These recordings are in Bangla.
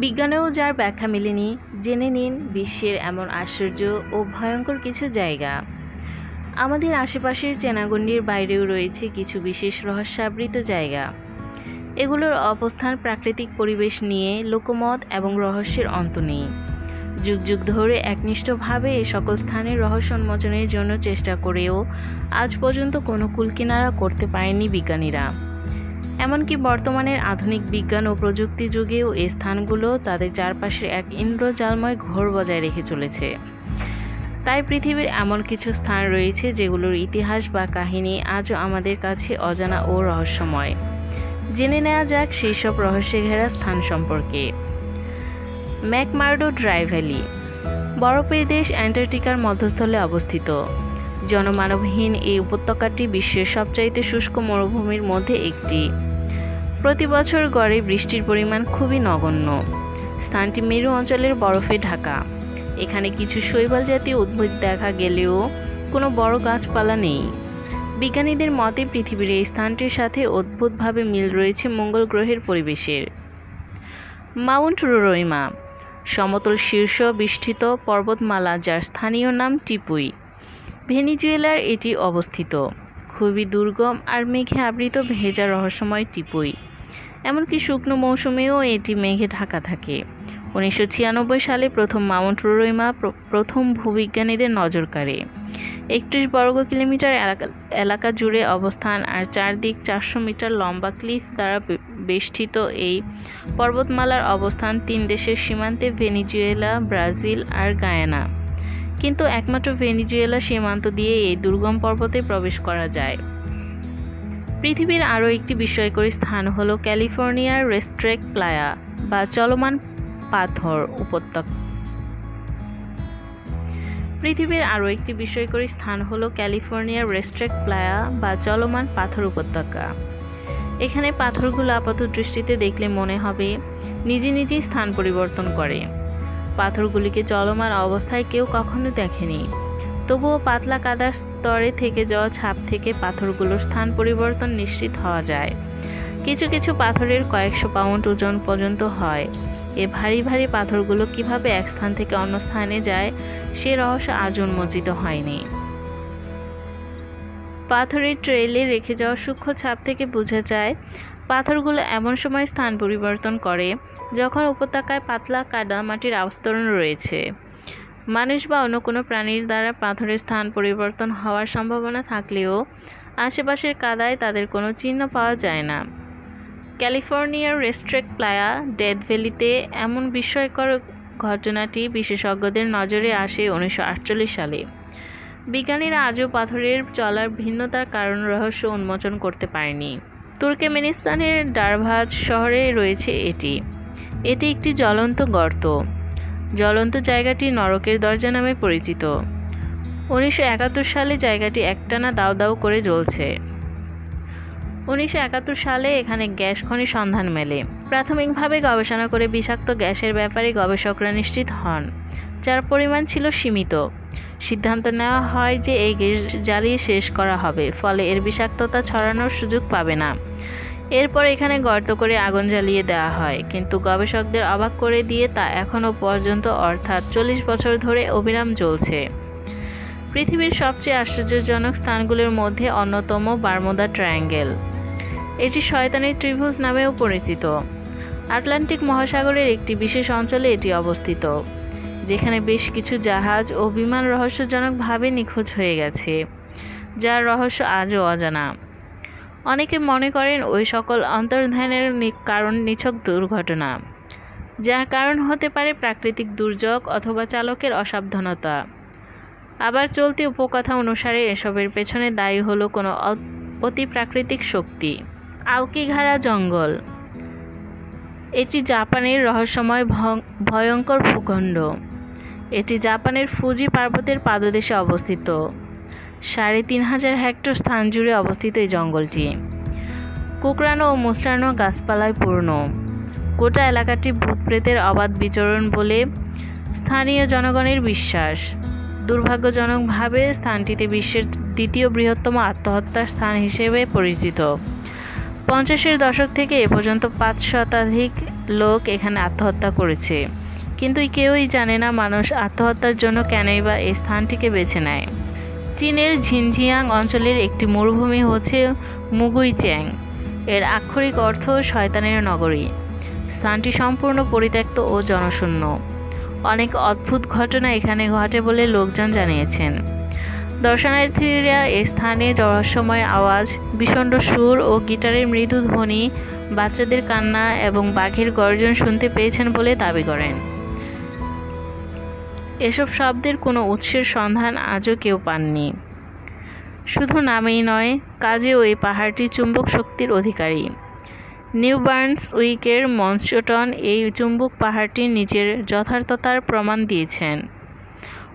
বিজ্ঞানেও যার ব্যাখ্যা মেলেনি, জেনে নিন বিশ্বের এমন আশ্চর্য ও ভয়ঙ্কর কিছু জায়গা। আমাদের আশেপাশের চেনাগণ্ডির বাইরেও রয়েছে কিছু বিশেষ রহস্যাবৃত জায়গা। এগুলোর অবস্থান প্রাকৃতিক পরিবেশ নিয়ে, লোকমত এবং রহস্যের অন্ত নেই। যুগ যুগ ধরে একনিষ্ঠভাবে এ সকল স্থানের রহস্য উন্মোচনের জন্য চেষ্টা করেও আজ পর্যন্ত কোনো কুলকিনারা করতে পারেনি বিজ্ঞানীরা। এমনকি বর্তমানের আধুনিক বিজ্ঞান ও প্রযুক্তি যুগেও এই স্থানগুলো তাদের চারপাশের এক ইন্দ্রজালময় ঘোর বজায় রেখে চলেছে। তাই পৃথিবীর এমন কিছু স্থান রয়েছে যেগুলোর ইতিহাস বা কাহিনী আজও আমাদের কাছে অজানা ও রহস্যময়। জেনে নেওয়া যাক সেই সব রহস্যে ঘেরা স্থান সম্পর্কে। ম্যাকমার্ডো ড্রাই ভ্যালি বরফের দেশ অ্যান্টার্কটিকার মধ্যস্থলে অবস্থিত। জনমানবহীন এই উপত্যকাটি বিশ্বের সবচাইতে শুষ্ক মরুভূমির মধ্যে একটি। প্রতি বছর গড়ে বৃষ্টির পরিমাণ খুবই নগণ্য। স্থানটি মেরু অঞ্চলের বরফে ঢাকা। এখানে কিছু শৈবাল জাতীয় উদ্ভিদ দেখা গেলেও কোনো বড় গাছপালা নেই। বিজ্ঞানীদের মতে পৃথিবীর এই স্থানটির সাথে অদ্ভুতভাবে মিল রয়েছে মঙ্গল গ্রহের পরিবেশের। মাউন্ট রোরইমা, সমতল শীর্ষ বিষ্ঠিত পর্বতমালা যার স্থানীয় নাম টিপুই। ভেনিজুয়েলার এটি অবস্থিত। খুবই দুর্গম আর মেঘে আবৃত ভেজা রহস্যময় টিপুই। এমনকি শুকনো মৌসুমেও এটি মেঘে ঢাকা থাকে। উনিশশো ছিয়ানব্বই সালে প্রথম মাউন্ট রোরইমা প্রথম ভূবিজ্ঞানীদের নজর কাড়ে। একত্রিশ বর্গ কিলোমিটার এলাকা এলাকা জুড়ে অবস্থান আর চারদিক চারশো মিটার লম্বা ক্লিফ দ্বারা বেষ্টিত এই পর্বতমালার অবস্থান তিন দেশের সীমান্তে ভেনিজুয়েলা, ব্রাজিল আর গায়ানা। কিন্তু একমাত্র ভেনিজুয়েলা সীমান্ত দিয়ে এই দুর্গম পর্বতে প্রবেশ করা যায়। পৃথিবীর আরও একটি বিস্ময়কর স্থান হল ক্যালিফোর্নিয়ার রেস্ট্রেক প্লায়া বা চলমান পাথর উপত্যকা। পৃথিবীর আরও একটি বিস্ময়করী স্থান হল ক্যালিফোর্নিয়ার রেস্ট্রেক প্লায়া বা চলমান পাথর উপত্যকা। এখানে পাথরগুলো আপাত দৃষ্টিতে দেখলে মনে হবে, নিজে নিজেই স্থান পরিবর্তন করে। পাথরগুলিকে চলমান অবস্থায় কেউ কখনো দেখেনি। তবুও পাতলা কাদার স্তরে থেকে যাওয়া ছাপ থেকে পাথরগুলোর স্থান পরিবর্তন নিশ্চিত হওয়া যায়। কিছু কিছু পাথরের কয়েকশো পাউন্ড ওজন পর্যন্ত হয়। এ ভারী ভারী পাথরগুলো কীভাবে এক স্থান থেকে অন্য স্থানে যায়, সে রহস্য আজ উন্মোচিত হয়নি। পাথরের ট্রেলে রেখে যাওয়া সূক্ষ্ম ছাপ থেকে বোঝা যায়, পাথরগুলো এমন সময় স্থান পরিবর্তন করে যখন উপত্যকায় পাতলা কাদা মাটির আস্তরণ রয়েছে, মানুষ বা অন্য কোনো প্রাণীর দ্বারা পাথরের স্থান পরিবর্তন হওয়ার সম্ভাবনা থাকলেও আশেপাশের কাদায় তাদের কোনো চিহ্ন পাওয়া যায় না। ক্যালিফোর্নিয়ার রেস্ট্রেক প্লায়া ডেথ ভ্যালিতে এমন বিস্ময়কর ঘটনাটি বিশেষজ্ঞদের নজরে আসে উনিশশো আটচল্লিশ সালে। বিজ্ঞানীরা আজও পাথরের চলার ভিন্নতার কারণ রহস্য উন্মোচন করতে পারেনি। তুর্কমেনিস্তানের ডারভাজ শহরে রয়েছে এটি। এটি একটি জ্বলন্ত গর্ত। জ্বলন্ত জায়গাটি নরকের দরজা নামে পরিচিত। উনিশশো একাত্তর সালে জায়গাটি একটানা দাও দাও করে জ্বলছে। উনিশশো একাত্তর সালে এখানে গ্যাস খনি সন্ধান মেলে। প্রাথমিকভাবে গবেষণা করে বিষাক্ত গ্যাসের ব্যাপারে গবেষকরা নিশ্চিত হন, যার পরিমাণ ছিল সীমিত। সিদ্ধান্ত নেওয়া হয় যে এই গ্যাস জ্বালিয়ে শেষ করা হবে, ফলে এর বিষাক্ততা ছড়ানোর সুযোগ পাবে না। এরপর এখানে গর্ত করে আগুন জ্বালিয়ে দেওয়া হয়। কিন্তু গবেষকদের অবাক করে দিয়ে তা এখনও পর্যন্ত, অর্থাৎ চল্লিশ বছর ধরে অবিরাম চলছে পৃথিবীর সবচেয়ে আশ্চর্যজনক স্থানগুলির মধ্যে অন্যতম বারমোদা ট্রায়াঙ্গেল। এটি শয়তানের ত্রিভুজ নামেও পরিচিত। আটলান্টিক মহাসাগরের একটি বিশেষ অঞ্চলে এটি অবস্থিত, যেখানে বেশ কিছু জাহাজ ও বিমান রহস্যজনকভাবে নিখোঁজ হয়ে গেছে, যার রহস্য আজও অজানা। অনেকে মনে করেন ওই সকল অন্তর্ধানের কারণ নিছক দুর্ঘটনা, যার কারণ হতে পারে প্রাকৃতিক দুর্যোগ অথবা চালকের অসাবধানতা। আবার চলতি উপকথা অনুসারে এসবের পেছনে দায়ী হলো কোনো অতি প্রাকৃতিক শক্তি। আউকিঘারা জঙ্গল, এটি জাপানের রহস্যময় ভয়ঙ্কর ভূখণ্ড। এটি জাপানের ফুজি পার্বতের পাদদেশে অবস্থিত। সাড়ে তিন হাজার হেক্টর স্থান জুড়ে অবস্থিত এই জঙ্গলটি। কুকরানো ও মুসরানো গাছপালায় পূর্ণ। গোটা এলাকাটি ভূতপ্রেতের অবাধ বিচরণ বলে স্থানীয় জনগণের বিশ্বাস। দুর্ভাগ্যজনকভাবে স্থানটিতে বিশ্বের দ্বিতীয় বৃহত্তম আত্মহত্যার স্থান হিসেবে পরিচিত। পঞ্চাশের দশক থেকে এ পর্যন্ত পাঁচ শতাধিক লোক এখানে আত্মহত্যা করেছে। কিন্তু কেউই জানে না মানুষ আত্মহত্যার জন্য কেনই বা এই স্থানটিকে বেছে নেয়। চীনের ঝিনঝিয়াং অঞ্চলের একটি মরুভূমি হচ্ছে মুগুই চ্যাং এর আক্ষরিক অর্থ শয়তানের নগরী। স্থানটি সম্পূর্ণ পরিত্যক্ত ও জনশূন্য। অনেক অদ্ভুত ঘটনা এখানে ঘটে বলে লোকজন জানিয়েছেন। দর্শনার্থীরা এ স্থানে রহস্যময় আওয়াজ বিষণ্ড সুর ও গিটারের মৃদু ধ্বনি, বাচ্চাদের কান্না এবং বাঘের গর্জন শুনতে পেয়েছেন বলে দাবি করেন। এসব শব্দের কোনো উৎসের সন্ধান আজও কেউ পাননি। শুধু নামেই নয় কাজেও এই পাহাড়টি চুম্বক শক্তির অধিকারী। নিউ বার্নস উইকের মঞ্চটন এই চুম্বক পাহাড়টি নিজের যথার্থতার প্রমাণ দিয়েছেন।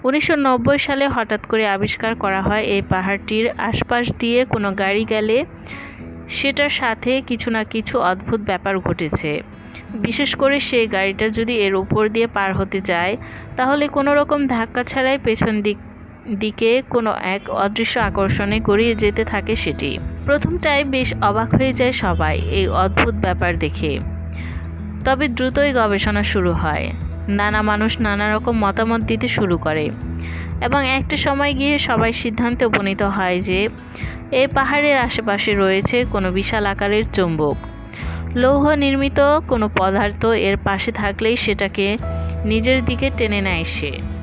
উনিশশো নব্বই সালে হঠাৎ করে আবিষ্কার করা হয় এই পাহাড়টির আশপাশ দিয়ে কোনো গাড়ি গেলে সেটার সাথে কিছু না কিছু অদ্ভুত ব্যাপার ঘটেছে। বিশেষ করে সেই গাড়িটা যদি এর উপর দিয়ে পার হতে যায়, তাহলে কোনো রকম ধাক্কা ছাড়াই পেছন দিক, দিকে কোনো এক অদৃশ্য আকর্ষণে গড়িয়ে যেতে থাকে সেটি। প্রথমটায় বেশ অবাক হয়ে যায় সবাই এই অদ্ভুত ব্যাপার দেখে। তবে দ্রুতই গবেষণা শুরু হয়। নানা মানুষ নানা রকম মতামত দিতে শুরু করে। এবং একটা সময় গিয়ে সবাই সিদ্ধান্তে উপনীত হয় যে এই পাহাড়ের আশেপাশে রয়েছে কোনো বিশাল আকারের চুম্বক। লৌহ নির্মিত কোনো পদার্থ এর পাশে থাকলেই সেটাকে নিজের দিকে টেনে নেয় সে।